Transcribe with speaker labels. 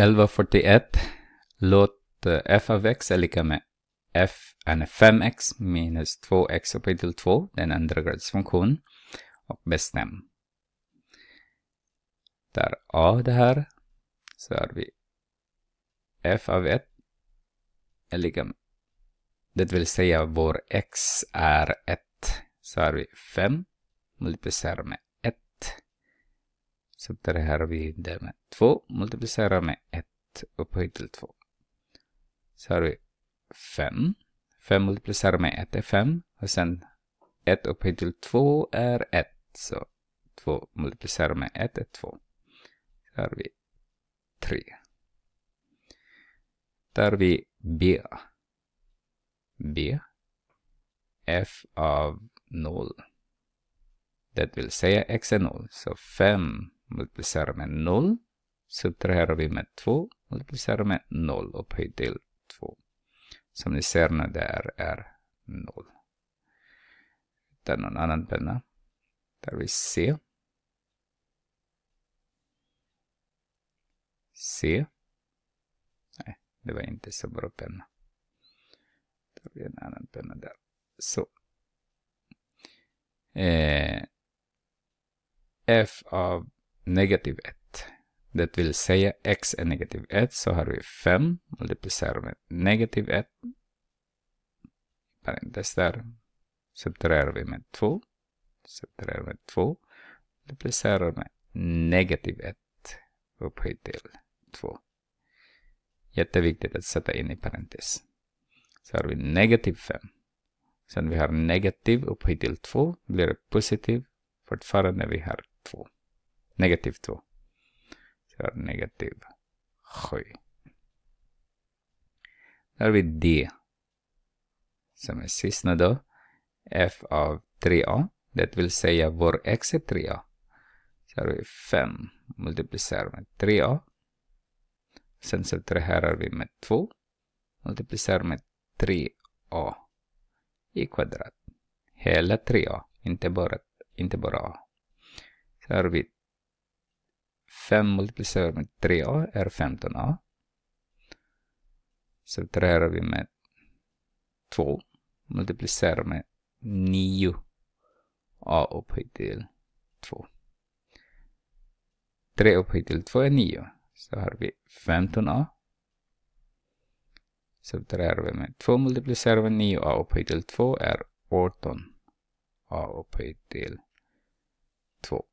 Speaker 1: 1141. Låt eh, f av x är lika med f äh, är 5x minus 2x upphöjt till 2. den andra grads funktion. Och bestäm. Där a det här. Så har vi f av 1 är lika med. Det vill säga vår x är 1. Så har vi 5 multiplicerat med 1. Subtraherar vi det med 2 multiplicerar med 1 upphöjt till 2. Så har vi 5. 5 multiplicerar med 1 är 5. Och sen 1 upphöjt till 2 är 1. Så 2 multiplicerar med 1 är 2. Så har vi 3. Där har vi B. B. F av 0. Det vill säga x är 0. Så 5 multiplicerar med 0. Subtraherar vi med 2. Multiplicerar med 0 upphöjt till 2. Som ni ser när det är, är 0. Där någon annan penna. Där vi C. C. Nej, det var inte så bra penna. Där vi en annan penna där. Så. Eh, f av negativ 1. Det vill säga x är negativ 1 så har vi 5 multiplicerar med negativ 1. Parentes där. Subtraherar vi med 2. Subtraherar med 2. Multiplicerar med negativ 1 upphöjt till 2. Jätteviktigt att sätta in i parentes. Så har vi negativ 5. Sen vi har negativ upphöjt till 2 blir det positiv fortfarande vi har 2 negativ 2. Så har negativ 7. Där har vi D. Som är sista då. F av 3A. Det vill säga vår X är 3A. Så har vi 5 multiplicerar med 3A. Sen subtraherar vi med 2. Multiplicerar med 3A i kvadrat. Hela 3A, inte bara, inte bara A. Så har vi 5 multiplicerat med 3a är 15a. Subtraherar vi med 2 multiplicerar med 9a upphöjt till 2. 3 upphöjt till 2 är 9. Så har vi 15a. Subtraherar vi med 2 multiplicerar med 9a upphöjt till 2 är 18a upphöjt till 2.